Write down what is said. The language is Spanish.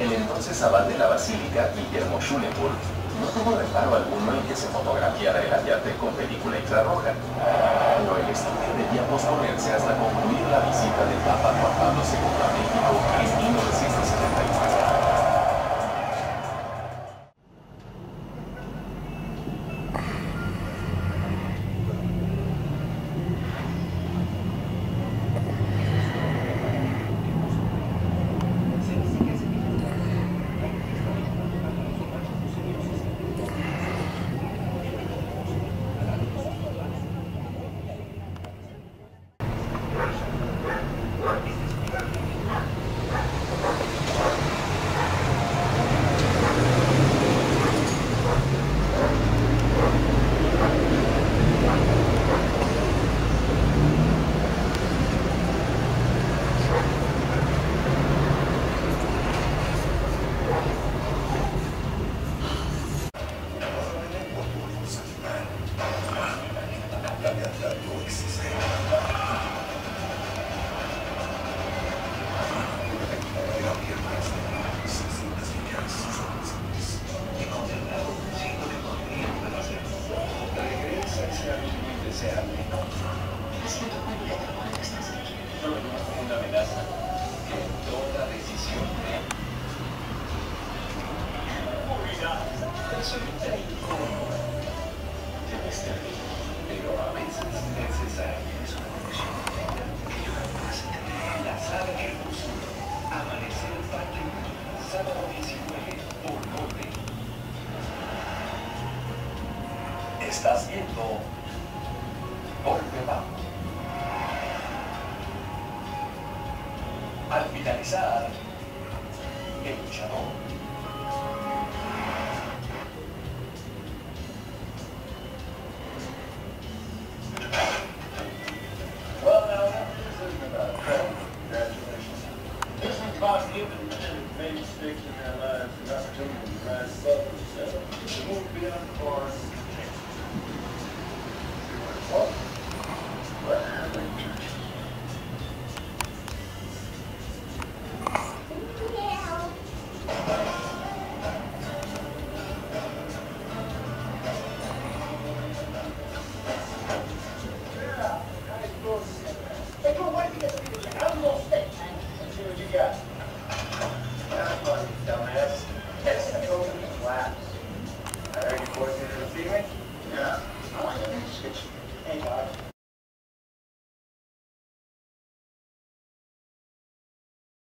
El entonces abad de la basílica, Guillermo Schulenburg, no tuvo reparo alguno en que se fotografiara el ayate con película infrarroja, pero el estudio debía posponerse hasta concluir la visita del Papa Juan Pablo II a México que toda decisión de pero a veces. Es una conexión que yo jamás entenderé. La sala del futuro. Amanecer parte 1, sábado 19, por. Estás viendo Golpe. al el luchador. Well, now isn't about. Congratulations. This is about giving men mistakes in their lives an opportunity to rise above themselves, to move beyond the bars. laps. I heard you forced the? Yeah. I to get. Hey,